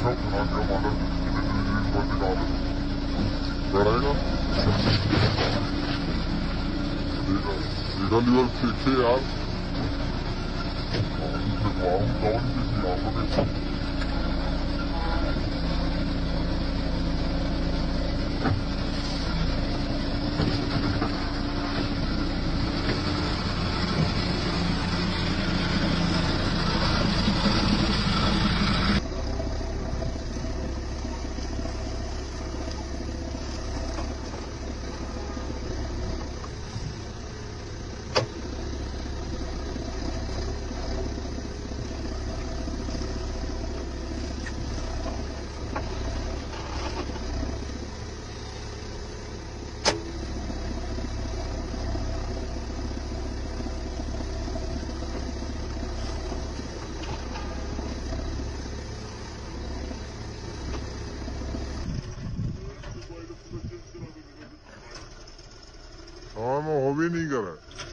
खड़ा खड़ा मेरा मॉडल बढ़ाएगा मेरा लीवर फेंके यार डाउन किसी आपको ああ、もう飛べねえから。